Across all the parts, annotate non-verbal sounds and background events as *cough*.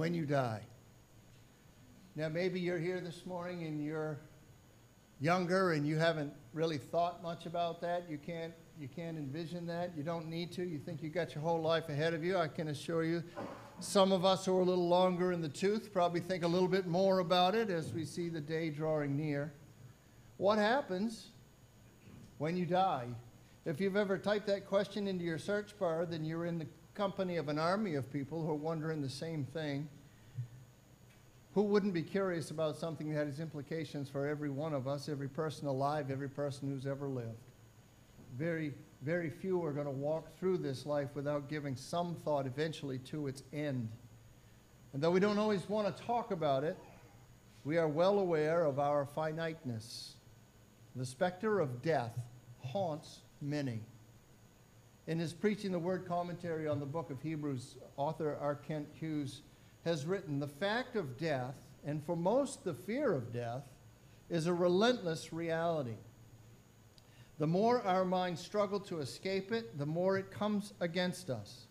When you die? Now, maybe you're here this morning and you're younger and you haven't really thought much about that. You can't, you can't envision that. You don't need to. You think you got your whole life ahead of you. I can assure you, some of us who are a little longer in the tooth probably think a little bit more about it as we see the day drawing near. What happens when you die? If you've ever typed that question into your search bar, then you're in the company of an army of people who are wondering the same thing. Who wouldn't be curious about something that has implications for every one of us, every person alive, every person who's ever lived? Very, very few are going to walk through this life without giving some thought eventually to its end. And though we don't always want to talk about it, we are well aware of our finiteness. The specter of death haunts many. In his Preaching the Word commentary on the book of Hebrews, author R. Kent Hughes has written The fact of death, and for most the fear of death, is a relentless reality. The more our minds struggle to escape it, the more it comes against us.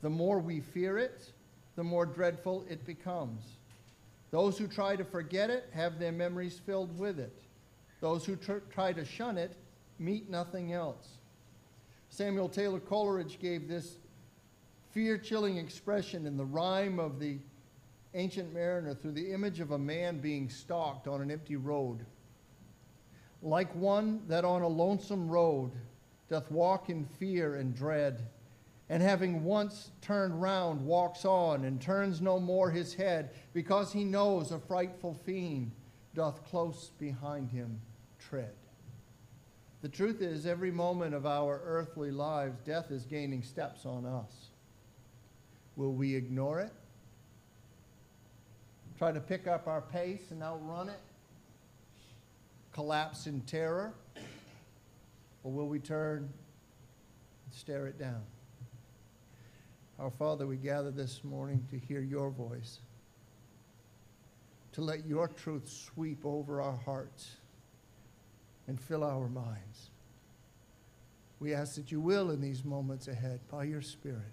The more we fear it, the more dreadful it becomes. Those who try to forget it have their memories filled with it. Those who tr- try to shun it meet nothing else. Samuel Taylor Coleridge gave this fear chilling expression in the rhyme of the ancient mariner through the image of a man being stalked on an empty road. Like one that on a lonesome road doth walk in fear and dread, and having once turned round, walks on, and turns no more his head, because he knows a frightful fiend doth close behind him tread. The truth is, every moment of our earthly lives, death is gaining steps on us. Will we ignore it? Try to pick up our pace and outrun it? Collapse in terror? Or will we turn and stare it down? Our Father, we gather this morning to hear your voice, to let your truth sweep over our hearts and fill our minds. We ask that you will, in these moments ahead, by your Spirit,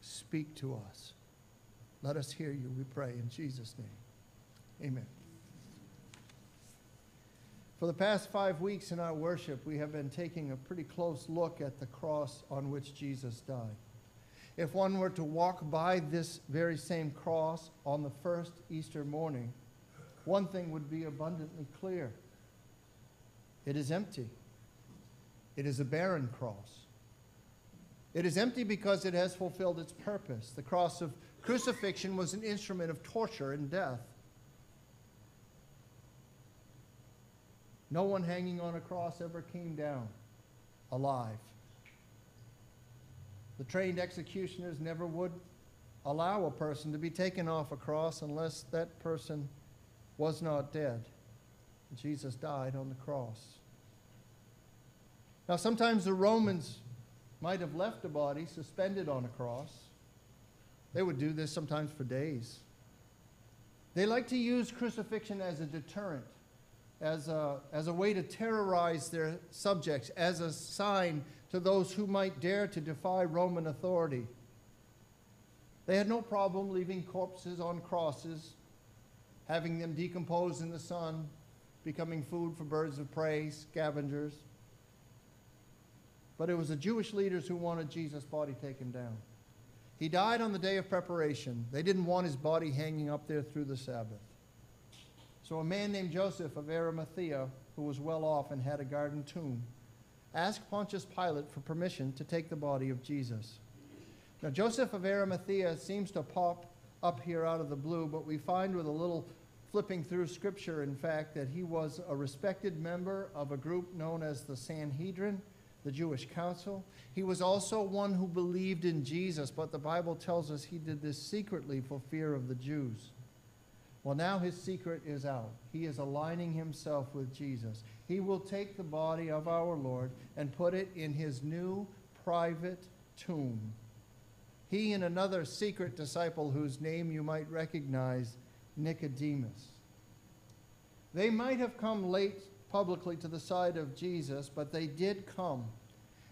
speak to us. Let us hear you, we pray, in Jesus' name. Amen. For the past five weeks in our worship, we have been taking a pretty close look at the cross on which Jesus died. If one were to walk by this very same cross on the first Easter morning, one thing would be abundantly clear it is empty. It is a barren cross. It is empty because it has fulfilled its purpose. The cross of crucifixion was an instrument of torture and death. No one hanging on a cross ever came down alive. The trained executioners never would allow a person to be taken off a cross unless that person was not dead. Jesus died on the cross. Now, sometimes the Romans might have left a body suspended on a cross. They would do this sometimes for days. They like to use crucifixion as a deterrent, as a, as a way to terrorize their subjects, as a sign to those who might dare to defy Roman authority. They had no problem leaving corpses on crosses, having them decompose in the sun, becoming food for birds of prey, scavengers. But it was the Jewish leaders who wanted Jesus' body taken down. He died on the day of preparation. They didn't want his body hanging up there through the Sabbath. So a man named Joseph of Arimathea, who was well off and had a garden tomb, asked Pontius Pilate for permission to take the body of Jesus. Now, Joseph of Arimathea seems to pop up here out of the blue, but we find with a little flipping through scripture, in fact, that he was a respected member of a group known as the Sanhedrin the Jewish council. He was also one who believed in Jesus, but the Bible tells us he did this secretly for fear of the Jews. Well, now his secret is out. He is aligning himself with Jesus. He will take the body of our Lord and put it in his new private tomb. He and another secret disciple whose name you might recognize, Nicodemus. They might have come late publicly to the side of Jesus, but they did come.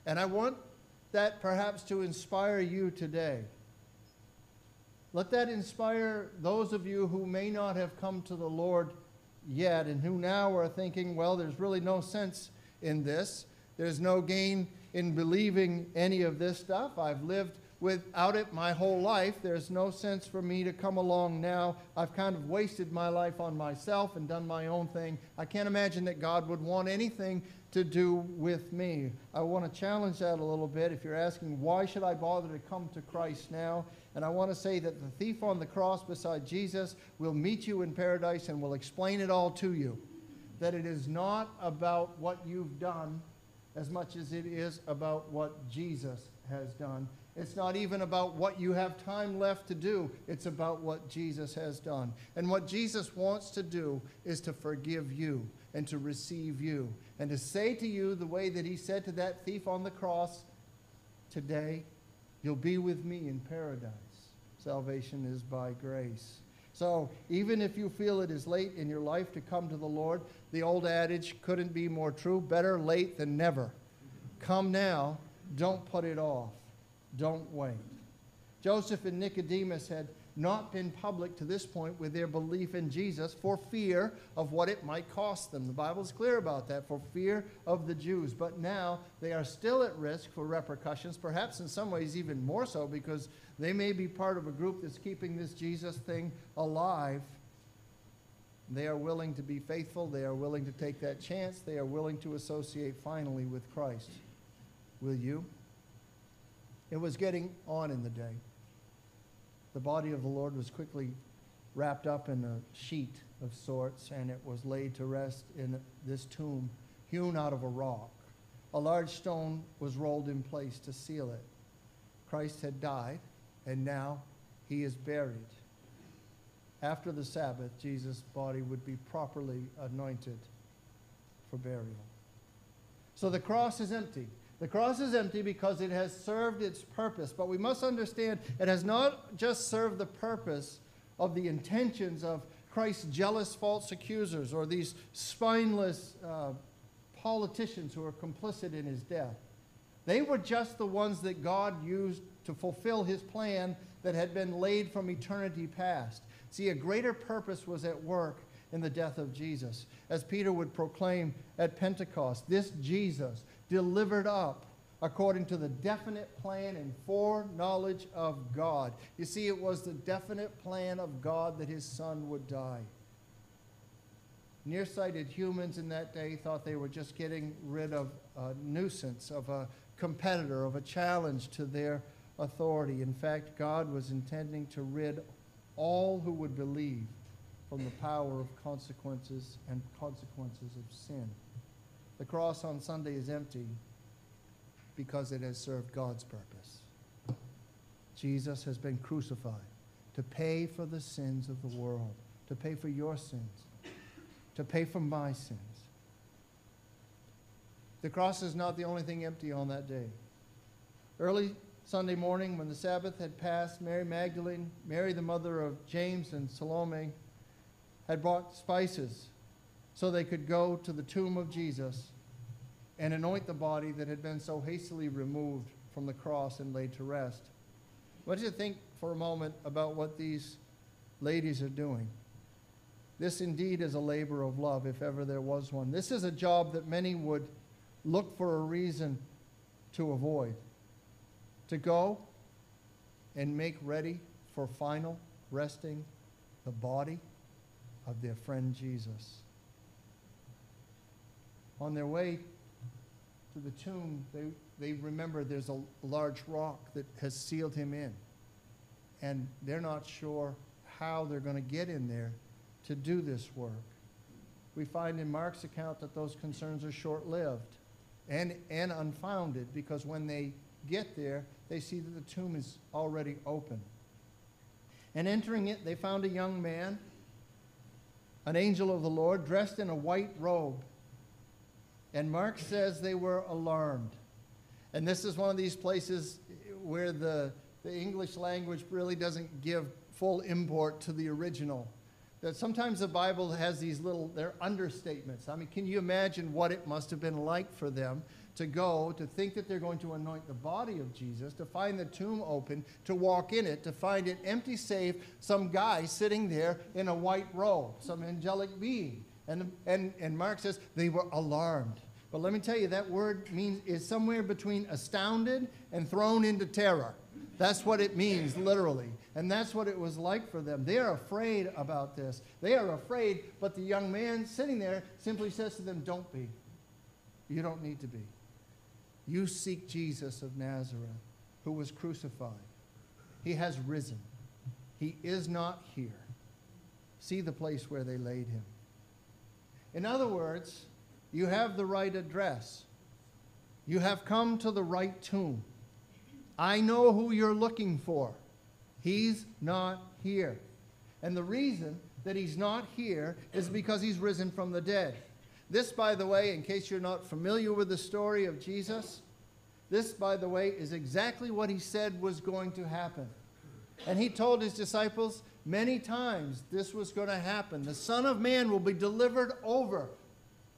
And I want that perhaps to inspire you today. let that inspire those of you who may not have come to the Lord yet and who now are thinking, well, there's really no sense in this. There's no gain in believing any of this stuff. I've lived without it my whole life. There's no sense for me to come along now. I've kind of wasted my life on myself and done my own thing. I can't imagine that God would want anything to do with me. I want to challenge that a little bit. If you're asking, why should I bother to come to Christ now? And I want to say that the thief on the cross beside Jesus will meet you in paradise and will explain it all to you. That it is not about what you've done as much as it is about what Jesus has done. It's not even about what you have time left to do. It's about what Jesus has done. And what Jesus wants to do is to forgive you and to receive you and to say to you the way that he said to that thief on the cross, Today you'll be with me in paradise. Salvation is by grace. So even if you feel it is late in your life to come to the Lord, the old adage couldn't be more true better late than never. Come now, don't put it off. Don't wait. Joseph and Nicodemus had not been public to this point with their belief in Jesus for fear of what it might cost them. The Bible is clear about that, for fear of the Jews. But now they are still at risk for repercussions, perhaps in some ways even more so, because they may be part of a group that's keeping this Jesus thing alive. They are willing to be faithful. They are willing to take that chance. They are willing to associate finally with Christ. Will you? It was getting on in the day. The body of the Lord was quickly wrapped up in a sheet of sorts, and it was laid to rest in this tomb hewn out of a rock. A large stone was rolled in place to seal it. Christ had died, and now he is buried. After the Sabbath, Jesus' body would be properly anointed for burial. So the cross is empty. The cross is empty because it has served its purpose. But we must understand it has not just served the purpose of the intentions of Christ's jealous false accusers or these spineless uh, politicians who are complicit in his death. They were just the ones that God used to fulfill his plan that had been laid from eternity past. See, a greater purpose was at work in the death of Jesus. As Peter would proclaim at Pentecost, this Jesus, delivered up according to the definite plan and foreknowledge of God. You see, it was the definite plan of God that his son would die. Nearsighted humans in that day thought they were just getting rid of a nuisance, of a competitor, of a challenge to their authority. In fact, God was intending to rid all who would believe from the power of consequences and consequences of sin. The cross on Sunday is empty because it has served God's purpose. Jesus has been crucified to pay for the sins of the world, to pay for your sins, to pay for my sins. The cross is not the only thing empty on that day. Early Sunday morning, when the Sabbath had passed, Mary Magdalene, Mary the mother of James and Salome, had brought spices so they could go to the tomb of Jesus and anoint the body that had been so hastily removed from the cross and laid to rest. What do you think for a moment about what these ladies are doing? This indeed is a labor of love, if ever there was one. This is a job that many would look for a reason to avoid. To go and make ready for final resting the body of their friend Jesus. On their way to the tomb, they, they remember there's a large rock that has sealed him in. And they're not sure how they're going to get in there to do this work. We find in Mark's account that those concerns are short lived and, and unfounded because when they get there, they see that the tomb is already open. And entering it, they found a young man, an angel of the Lord, dressed in a white robe and Mark says they were alarmed. And this is one of these places where the, the English language really doesn't give full import to the original. That sometimes the Bible has these little, they're understatements. I mean, can you imagine what it must have been like for them to go, to think that they're going to anoint the body of Jesus, to find the tomb open, to walk in it, to find it empty, save some guy sitting there in a white robe, some angelic being. And, and, and Mark says they were alarmed. But let me tell you, that word means is somewhere between astounded and thrown into terror. That's what it means, literally. And that's what it was like for them. They are afraid about this. They are afraid, but the young man sitting there simply says to them, Don't be. You don't need to be. You seek Jesus of Nazareth, who was crucified. He has risen. He is not here. See the place where they laid him. In other words, you have the right address. You have come to the right tomb. I know who you're looking for. He's not here. And the reason that he's not here is because he's risen from the dead. This, by the way, in case you're not familiar with the story of Jesus, this, by the way, is exactly what he said was going to happen. And he told his disciples many times this was going to happen. The Son of Man will be delivered over,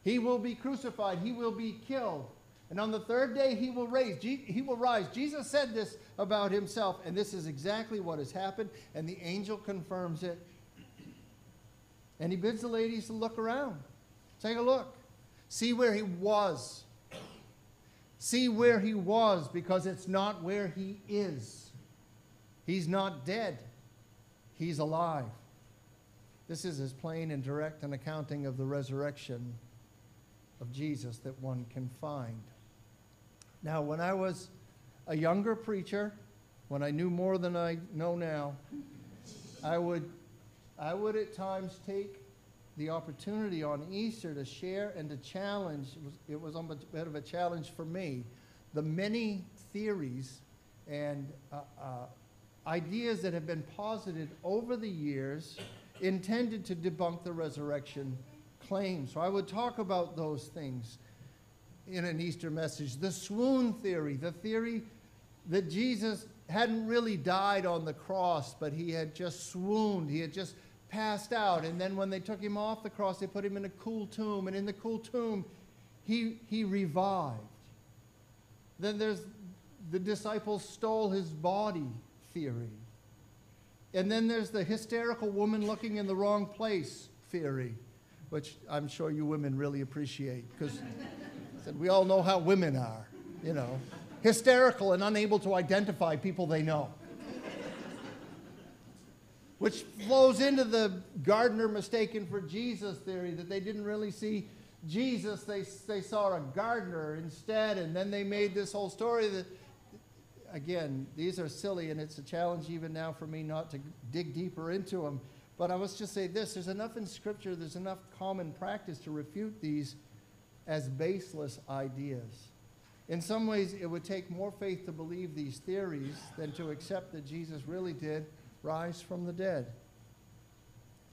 he will be crucified, he will be killed. And on the third day he will raise. He will rise. Jesus said this about himself, and this is exactly what has happened, and the angel confirms it. And he bids the ladies to look around. Take a look. See where he was. See where he was because it's not where he is. He's not dead, he's alive. This is as plain and direct an accounting of the resurrection of Jesus that one can find. Now, when I was a younger preacher, when I knew more than I know now, I would, I would at times take the opportunity on Easter to share and to challenge, it was, it was a bit of a challenge for me, the many theories and uh, uh, ideas that have been posited over the years intended to debunk the resurrection claim. So I would talk about those things in an Easter message. The swoon theory, the theory that Jesus hadn't really died on the cross, but he had just swooned. He had just passed out. And then when they took him off the cross, they put him in a cool tomb. And in the cool tomb, he, he revived. Then there's the disciples stole his body theory. And then there's the hysterical woman looking in the wrong place theory, which I'm sure you women really appreciate because we all know how women are, you know, hysterical and unable to identify people they know which flows into the gardener mistaken for Jesus theory that they didn't really see Jesus, they, they saw a gardener instead, and then they made this whole story that, again, these are silly, and it's a challenge even now for me not to dig deeper into them. But I must just say this there's enough in Scripture, there's enough common practice to refute these as baseless ideas. In some ways, it would take more faith to believe these theories than to accept that Jesus really did rise from the dead.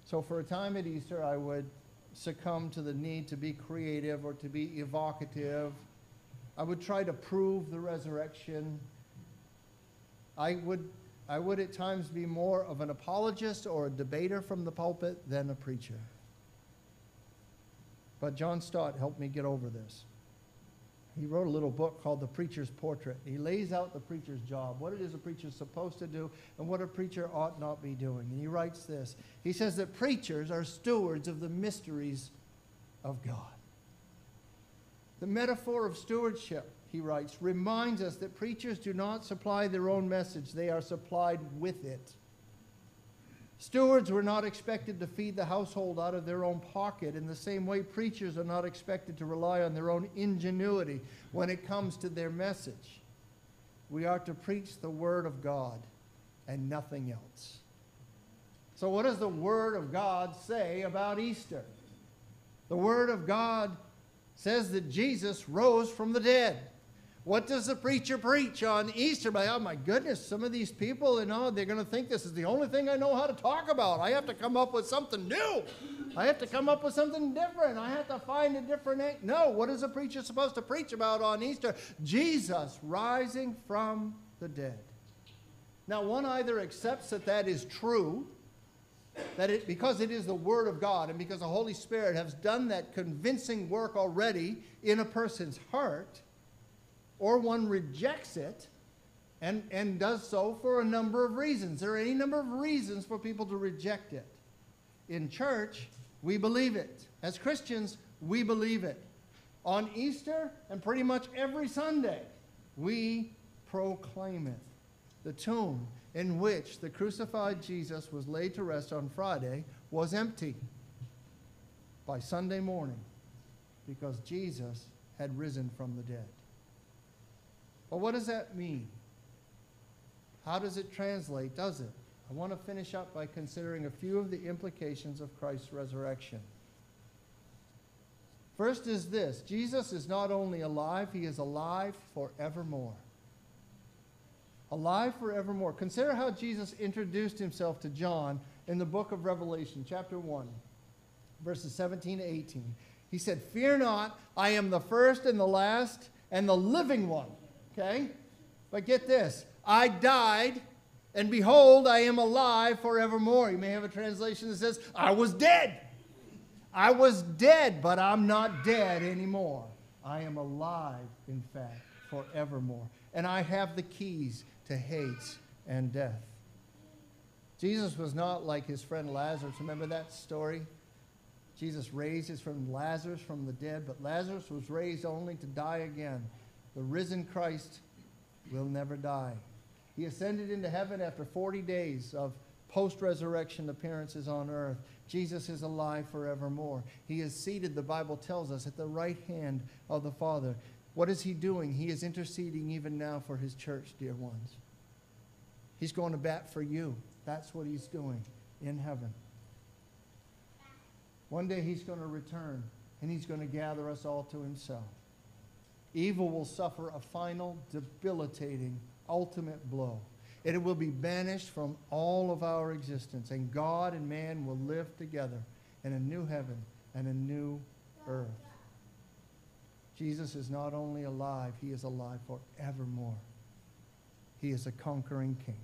So, for a time at Easter, I would succumb to the need to be creative or to be evocative. I would try to prove the resurrection. I would, I would at times be more of an apologist or a debater from the pulpit than a preacher. But John Stott helped me get over this he wrote a little book called The Preacher's Portrait. He lays out the preacher's job, what it is a preacher is supposed to do, and what a preacher ought not be doing. And he writes this He says that preachers are stewards of the mysteries of God. The metaphor of stewardship, he writes, reminds us that preachers do not supply their own message, they are supplied with it. Stewards were not expected to feed the household out of their own pocket. In the same way, preachers are not expected to rely on their own ingenuity when it comes to their message. We are to preach the Word of God and nothing else. So, what does the Word of God say about Easter? The Word of God says that Jesus rose from the dead. What does the preacher preach on Easter? By, oh my goodness, some of these people, you know, they're going to think this is the only thing I know how to talk about. I have to come up with something new. I have to come up with something different. I have to find a different. No, what is a preacher supposed to preach about on Easter? Jesus rising from the dead. Now, one either accepts that that is true, that it, because it is the Word of God and because the Holy Spirit has done that convincing work already in a person's heart or one rejects it and, and does so for a number of reasons. There are any number of reasons for people to reject it. In church, we believe it. As Christians, we believe it. On Easter and pretty much every Sunday, we proclaim it. The tomb in which the crucified Jesus was laid to rest on Friday was empty by Sunday morning because Jesus had risen from the dead. What does that mean? How does it translate, does it? I want to finish up by considering a few of the implications of Christ's resurrection. First is this Jesus is not only alive, he is alive forevermore. Alive forevermore. Consider how Jesus introduced himself to John in the book of Revelation, chapter 1, verses 17 to 18. He said, Fear not, I am the first and the last and the living one. Okay? But get this I died, and behold, I am alive forevermore. You may have a translation that says, I was dead. I was dead, but I'm not dead anymore. I am alive, in fact, forevermore. And I have the keys to Hades and death. Jesus was not like his friend Lazarus. Remember that story? Jesus raised his friend Lazarus from the dead, but Lazarus was raised only to die again. The risen Christ will never die. He ascended into heaven after 40 days of post resurrection appearances on earth. Jesus is alive forevermore. He is seated, the Bible tells us, at the right hand of the Father. What is he doing? He is interceding even now for his church, dear ones. He's going to bat for you. That's what he's doing in heaven. One day he's going to return and he's going to gather us all to himself. Evil will suffer a final, debilitating, ultimate blow. And it will be banished from all of our existence, and God and man will live together in a new heaven and a new earth. Jesus is not only alive, he is alive forevermore. He is a conquering king.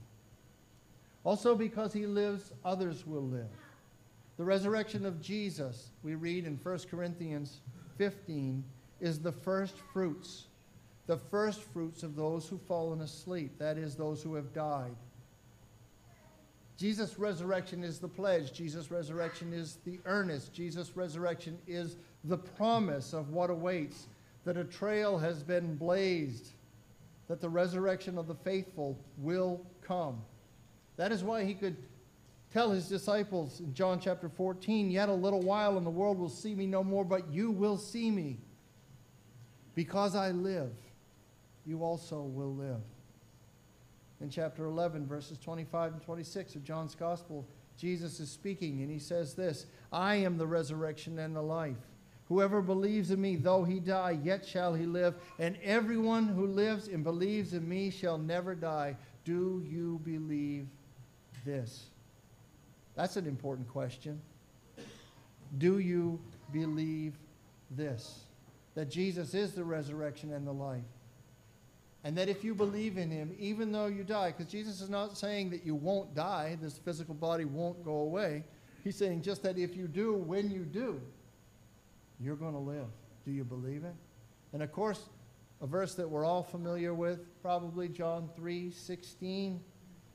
Also, because he lives, others will live. The resurrection of Jesus, we read in 1 Corinthians 15, is the first fruits, the first fruits of those who've fallen asleep, that is, those who have died. Jesus' resurrection is the pledge. Jesus' resurrection is the earnest. Jesus' resurrection is the promise of what awaits, that a trail has been blazed, that the resurrection of the faithful will come. That is why he could tell his disciples in John chapter 14, Yet a little while and the world will see me no more, but you will see me. Because I live, you also will live. In chapter 11, verses 25 and 26 of John's Gospel, Jesus is speaking and he says this I am the resurrection and the life. Whoever believes in me, though he die, yet shall he live. And everyone who lives and believes in me shall never die. Do you believe this? That's an important question. Do you believe this? That Jesus is the resurrection and the life. And that if you believe in him, even though you die, because Jesus is not saying that you won't die, this physical body won't go away. He's saying just that if you do, when you do, you're going to live. Do you believe it? And of course, a verse that we're all familiar with, probably John 3 16.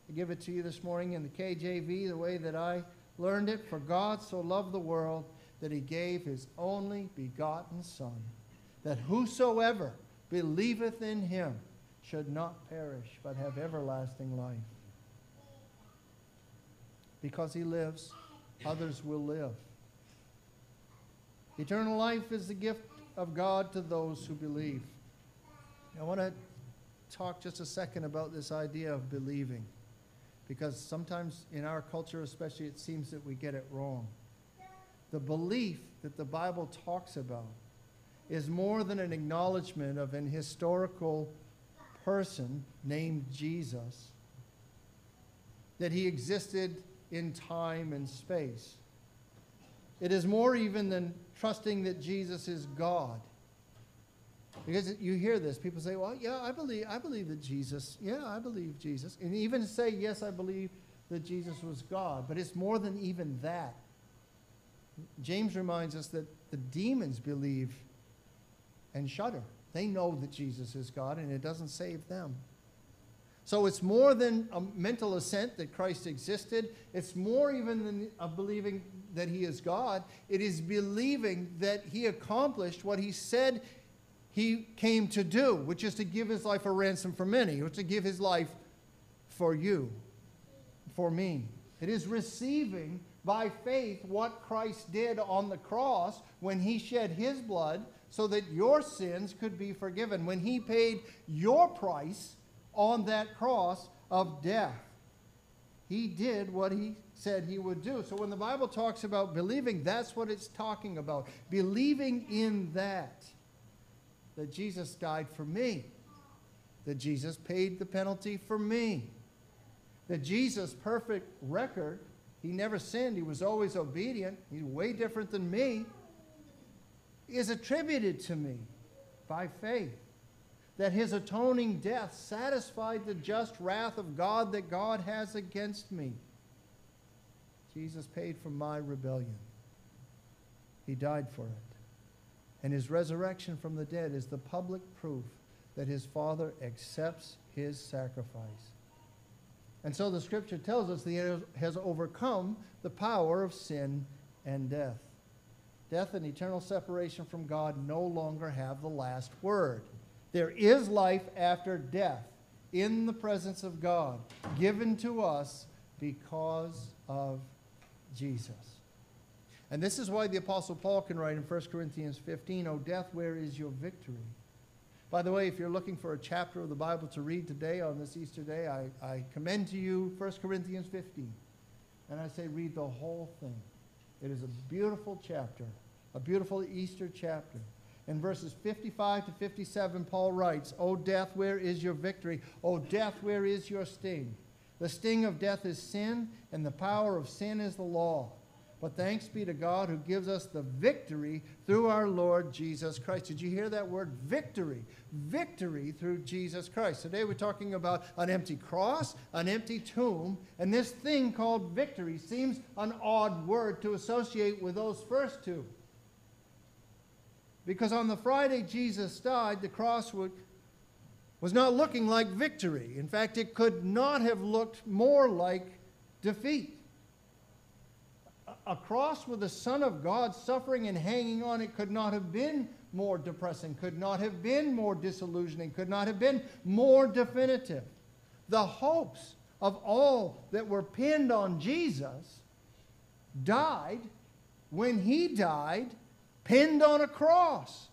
I give it to you this morning in the KJV, the way that I learned it. For God so loved the world that he gave his only begotten Son, that whosoever believeth in him should not perish, but have everlasting life. Because he lives, others will live. Eternal life is the gift of God to those who believe. I want to talk just a second about this idea of believing because sometimes in our culture, especially, it seems that we get it wrong. The belief that the Bible talks about is more than an acknowledgement of an historical person named Jesus, that he existed in time and space. It is more even than trusting that Jesus is God. Because you hear this, people say, "Well, yeah, I believe, I believe that Jesus. Yeah, I believe Jesus," and even say, "Yes, I believe that Jesus was God." But it's more than even that. James reminds us that the demons believe and shudder. They know that Jesus is God, and it doesn't save them. So it's more than a mental assent that Christ existed. It's more even than a believing that he is God. It is believing that he accomplished what he said he came to do, which is to give his life a ransom for many, or to give his life for you, for me. It is receiving by faith what Christ did on the cross when he shed his blood so that your sins could be forgiven, when he paid your price on that cross of death. He did what he said he would do. So when the Bible talks about believing, that's what it's talking about. Believing in that, that Jesus died for me, that Jesus paid the penalty for me, that Jesus' perfect record, he never sinned, he was always obedient, he's way different than me, is attributed to me by faith that his atoning death satisfied the just wrath of God that God has against me. Jesus paid for my rebellion. He died for it. And his resurrection from the dead is the public proof that his Father accepts his sacrifice. And so the scripture tells us that he has overcome the power of sin and death. Death and eternal separation from God no longer have the last word. There is life after death in the presence of God, given to us because of Jesus. And this is why the Apostle Paul can write in 1 Corinthians 15, O death, where is your victory? By the way, if you're looking for a chapter of the Bible to read today on this Easter day, I, I commend to you 1 Corinthians 15. And I say, read the whole thing. It is a beautiful chapter, a beautiful Easter chapter. In verses 55 to 57, Paul writes, O death, where is your victory? O death, where is your sting? The sting of death is sin, and the power of sin is the law. But thanks be to God who gives us the victory through our Lord Jesus Christ. Did you hear that word? Victory. Victory through Jesus Christ. Today we're talking about an empty cross, an empty tomb, and this thing called victory seems an odd word to associate with those first two. Because on the Friday Jesus died, the cross would, was not looking like victory. In fact, it could not have looked more like defeat. A cross with the Son of God suffering and hanging on it could not have been more depressing, could not have been more disillusioning, could not have been more definitive. The hopes of all that were pinned on Jesus died when he died pinned on a cross.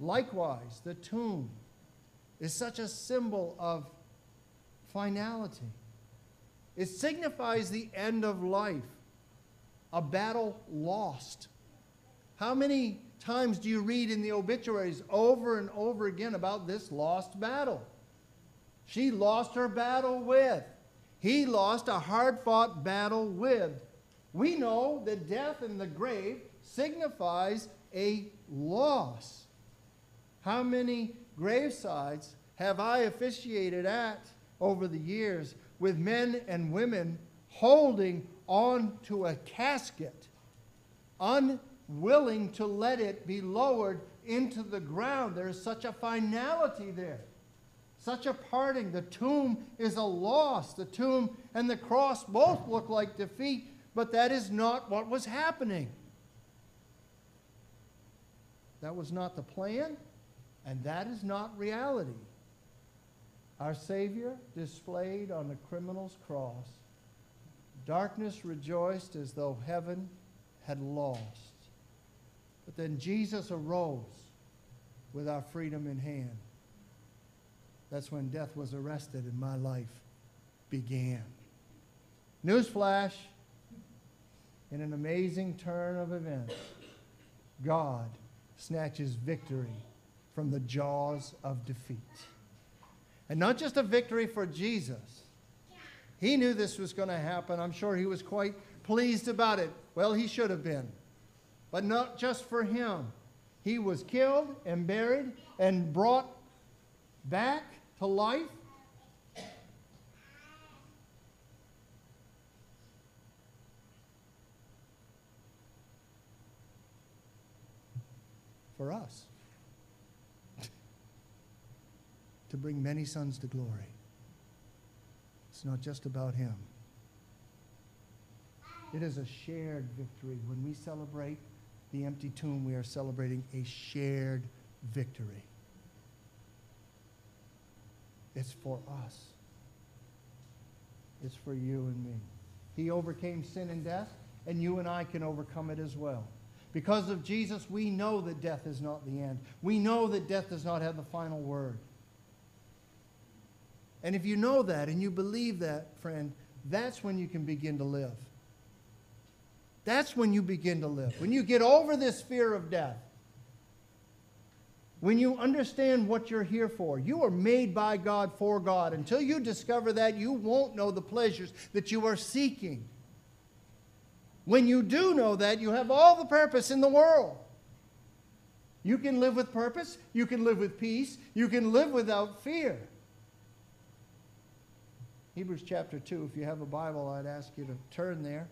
Likewise, the tomb is such a symbol of finality. It signifies the end of life, a battle lost. How many times do you read in the obituaries over and over again about this lost battle? She lost her battle with. He lost a hard fought battle with. We know that death and the grave signifies a loss. How many gravesides have I officiated at over the years with men and women holding on to a casket, unwilling to let it be lowered into the ground? There is such a finality there, such a parting. The tomb is a loss. The tomb and the cross both look like defeat, but that is not what was happening. That was not the plan, and that is not reality. Our Savior displayed on the criminal's cross. Darkness rejoiced as though heaven had lost. But then Jesus arose with our freedom in hand. That's when death was arrested and my life began. Newsflash in an amazing turn of events, God snatches victory from the jaws of defeat. And not just a victory for Jesus. He knew this was going to happen. I'm sure he was quite pleased about it. Well, he should have been. But not just for him. He was killed and buried and brought back to life for us. *laughs* to bring many sons to glory. It's not just about him. It is a shared victory. When we celebrate the empty tomb, we are celebrating a shared victory. It's for us. It's for you and me. He overcame sin and death, and you and I can overcome it as well. Because of Jesus, we know that death is not the end. We know that death does not have the final word. And if you know that and you believe that, friend, that's when you can begin to live. That's when you begin to live. When you get over this fear of death. When you understand what you're here for. You are made by God for God. Until you discover that, you won't know the pleasures that you are seeking. When you do know that, you have all the purpose in the world. You can live with purpose, you can live with peace, you can live without fear. Hebrews chapter 2, if you have a Bible, I'd ask you to turn there.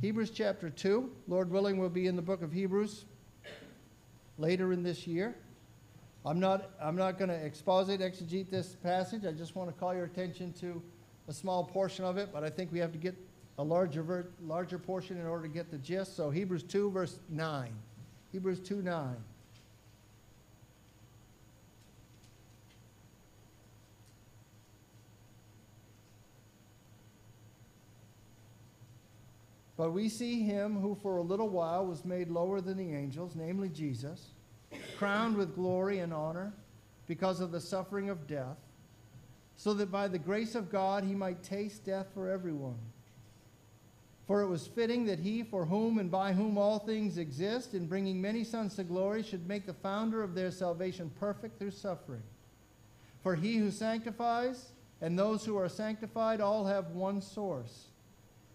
Hebrews chapter 2, Lord willing, will be in the book of Hebrews later in this year. I'm not, I'm not going to exposit, exegete this passage. I just want to call your attention to a small portion of it, but I think we have to get a larger, ver- larger portion in order to get the gist. So Hebrews 2, verse 9. Hebrews 2, 9. But we see him who for a little while was made lower than the angels, namely Jesus, crowned with glory and honor because of the suffering of death, so that by the grace of God he might taste death for everyone. For it was fitting that he, for whom and by whom all things exist, in bringing many sons to glory, should make the founder of their salvation perfect through suffering. For he who sanctifies and those who are sanctified all have one source.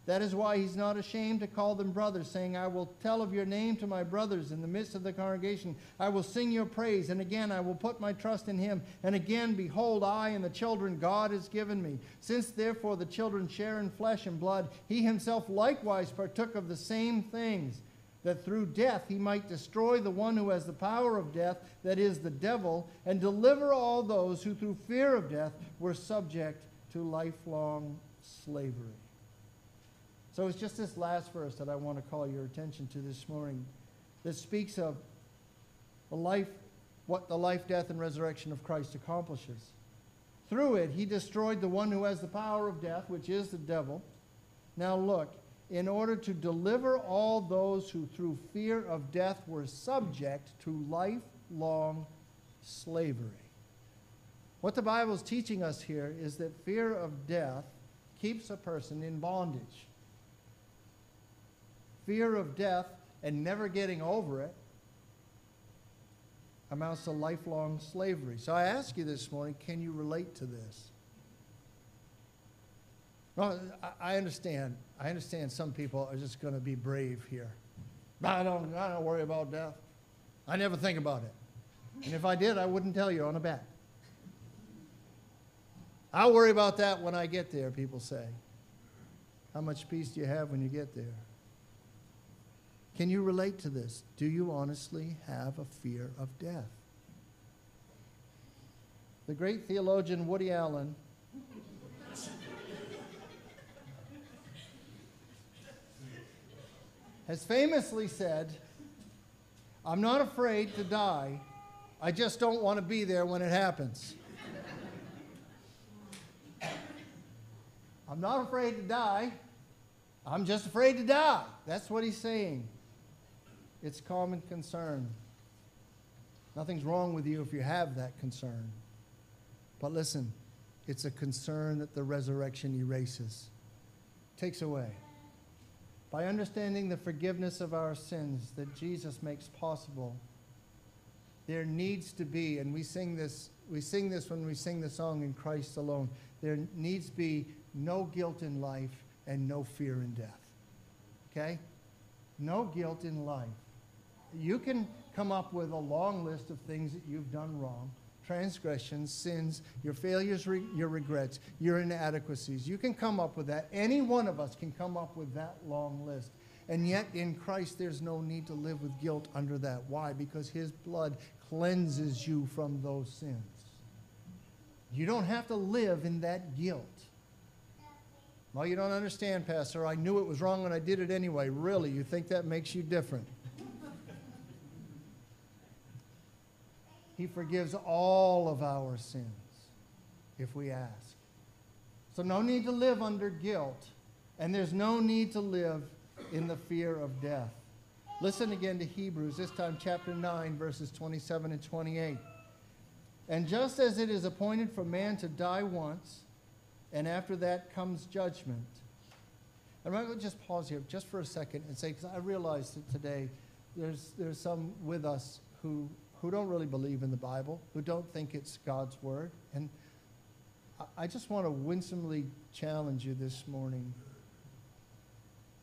That is why he's not ashamed to call them brothers, saying, I will tell of your name to my brothers in the midst of the congregation. I will sing your praise. And again, I will put my trust in him. And again, behold, I and the children God has given me. Since therefore the children share in flesh and blood, he himself likewise partook of the same things, that through death he might destroy the one who has the power of death, that is, the devil, and deliver all those who through fear of death were subject to lifelong slavery. So it's just this last verse that I want to call your attention to this morning that speaks of the life, what the life, death, and resurrection of Christ accomplishes. Through it, he destroyed the one who has the power of death, which is the devil. Now look, in order to deliver all those who through fear of death were subject to lifelong slavery. What the Bible is teaching us here is that fear of death keeps a person in bondage fear of death and never getting over it amounts to lifelong slavery. So I ask you this morning can you relate to this? Well, I understand. I understand some people are just going to be brave here. I don't, I don't worry about death. I never think about it. And if I did, I wouldn't tell you on a bet. I'll worry about that when I get there, people say. How much peace do you have when you get there? Can you relate to this? Do you honestly have a fear of death? The great theologian Woody Allen has famously said, I'm not afraid to die, I just don't want to be there when it happens. I'm not afraid to die, I'm just afraid to die. That's what he's saying. It's common concern. Nothing's wrong with you if you have that concern. But listen, it's a concern that the resurrection erases, takes away. By understanding the forgiveness of our sins that Jesus makes possible, there needs to be, and we sing this, we sing this when we sing the song in Christ alone, there needs to be no guilt in life and no fear in death. Okay? No guilt in life you can come up with a long list of things that you've done wrong transgressions, sins, your failures, re- your regrets, your inadequacies. You can come up with that. Any one of us can come up with that long list. And yet, in Christ, there's no need to live with guilt under that. Why? Because His blood cleanses you from those sins. You don't have to live in that guilt. Well, you don't understand, Pastor. I knew it was wrong and I did it anyway. Really? You think that makes you different? He forgives all of our sins if we ask. So, no need to live under guilt, and there's no need to live in the fear of death. Listen again to Hebrews, this time chapter 9, verses 27 and 28. And just as it is appointed for man to die once, and after that comes judgment. And I'm going to just pause here just for a second and say, because I realize that today there's, there's some with us who, who don't really believe in the Bible, who don't think it's God's Word. And I, just want to winsomely challenge you this morning.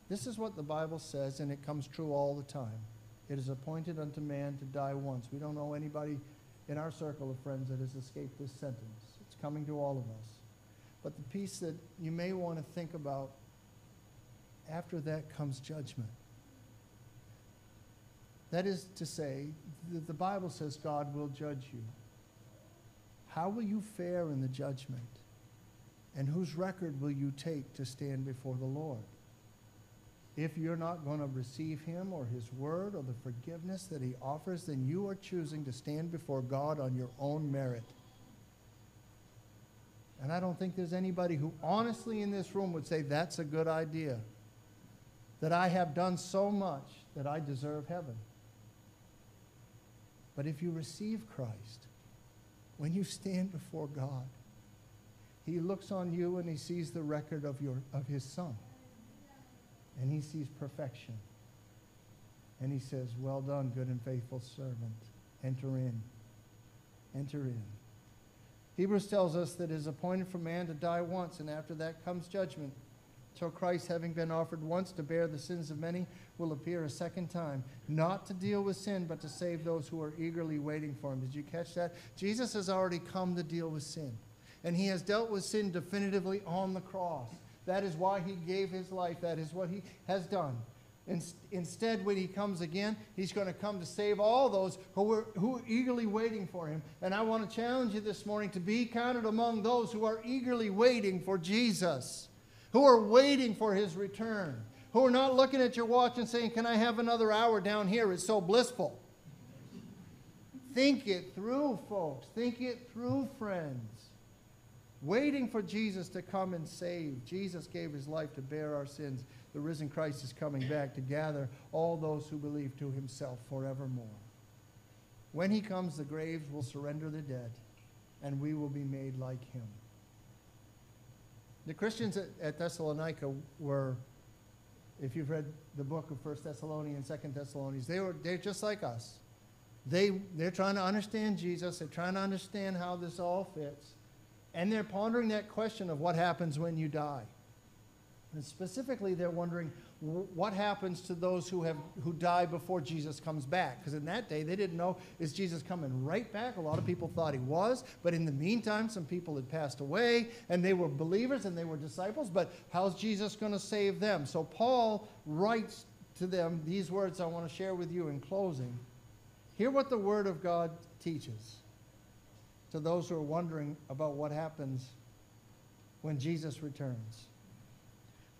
This is what the Bible says, and it comes true all the time. It is appointed unto man to die once. We don't know anybody in our circle of friends that has escaped this sentence. It's coming to all of us. But the piece that you may want to think about after that comes judgment. That is to say, the Bible says God will judge you. How will you fare in the judgment? And whose record will you take to stand before the Lord? If you're not going to receive him or his word or the forgiveness that he offers, then you are choosing to stand before God on your own merit. And I don't think there's anybody who honestly in this room would say that's a good idea. That I have done so much that I deserve heaven. But if you receive Christ, when you stand before God, he looks on you and he sees the record of, your, of his son. And he sees perfection. And he says, Well done, good and faithful servant. Enter in. Enter in. Hebrews tells us that it is appointed for man to die once, and after that comes judgment. Till Christ, having been offered once to bear the sins of many, will appear a second time, not to deal with sin, but to save those who are eagerly waiting for him. Did you catch that? Jesus has already come to deal with sin, and he has dealt with sin definitively on the cross. That is why he gave his life. That is what he has done. Instead, when he comes again, he's going to come to save all those who are, who are eagerly waiting for him. And I want to challenge you this morning to be counted among those who are eagerly waiting for Jesus, who are waiting for his return, who are not looking at your watch and saying, Can I have another hour down here? It's so blissful. Think it through, folks. Think it through, friends. Waiting for Jesus to come and save. Jesus gave his life to bear our sins the risen Christ is coming back to gather all those who believe to himself forevermore. When he comes, the graves will surrender the dead, and we will be made like him. The Christians at, at Thessalonica were, if you've read the book of First Thessalonians, Second Thessalonians, they were they're just like us. They, they're trying to understand Jesus. They're trying to understand how this all fits. And they're pondering that question of what happens when you die. And specifically, they're wondering what happens to those who, have, who die before Jesus comes back. Because in that day, they didn't know, is Jesus coming right back? A lot of people thought he was. But in the meantime, some people had passed away, and they were believers and they were disciples. But how's Jesus going to save them? So Paul writes to them these words I want to share with you in closing. Hear what the Word of God teaches to those who are wondering about what happens when Jesus returns.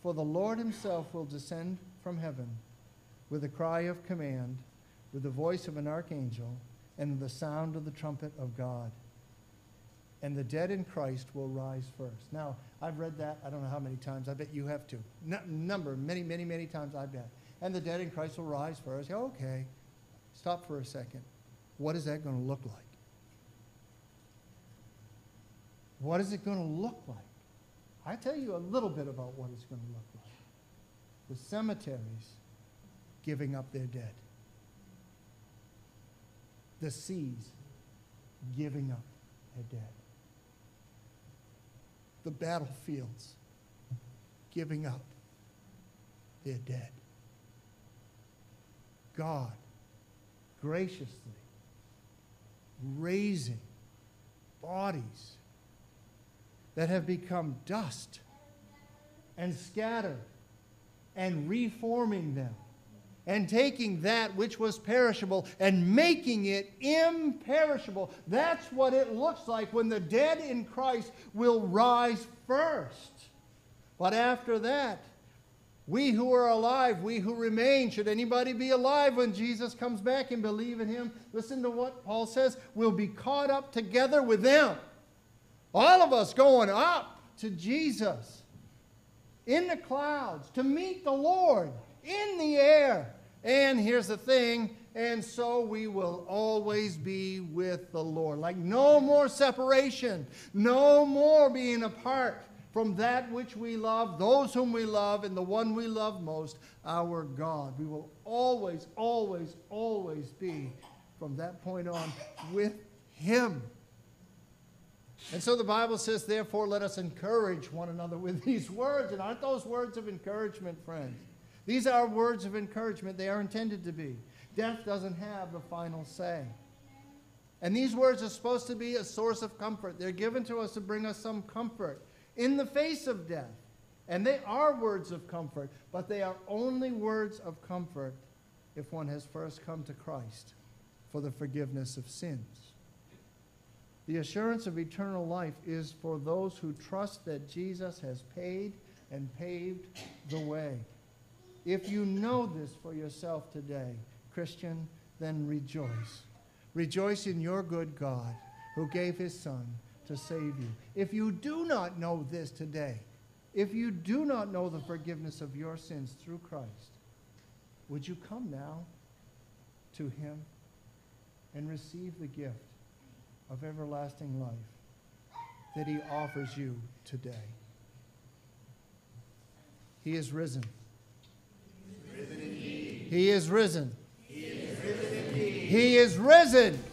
For the Lord himself will descend from heaven with a cry of command, with the voice of an archangel, and the sound of the trumpet of God. And the dead in Christ will rise first. Now, I've read that, I don't know how many times. I bet you have too. number, many, many, many times, I bet. And the dead in Christ will rise first. Okay, stop for a second. What is that going to look like? What is it going to look like? I tell you a little bit about what it's going to look like. The cemeteries giving up their dead. The seas giving up their dead. The battlefields giving up their dead. God graciously raising bodies that have become dust and scattered and reforming them and taking that which was perishable and making it imperishable. That's what it looks like when the dead in Christ will rise first. But after that, we who are alive, we who remain, should anybody be alive when Jesus comes back and believe in him, listen to what Paul says, will be caught up together with them. All of us going up to Jesus in the clouds to meet the Lord in the air. And here's the thing, and so we will always be with the Lord. Like no more separation, no more being apart from that which we love, those whom we love, and the one we love most, our God. We will always, always, always be from that point on with Him. And so the Bible says, therefore, let us encourage one another with *laughs* these words. And aren't those words of encouragement, friends? These are words of encouragement. They are intended to be. Death doesn't have the final say. And these words are supposed to be a source of comfort. They're given to us to bring us some comfort in the face of death. And they are words of comfort, but they are only words of comfort if one has first come to Christ for the forgiveness of sins. The assurance of eternal life is for those who trust that Jesus has paid and paved the way. If you know this for yourself today, Christian, then rejoice. Rejoice in your good God who gave his Son to save you. If you do not know this today, if you do not know the forgiveness of your sins through Christ, would you come now to him and receive the gift of everlasting life that he offers you today? He is risen. He is risen. He is risen. He is risen.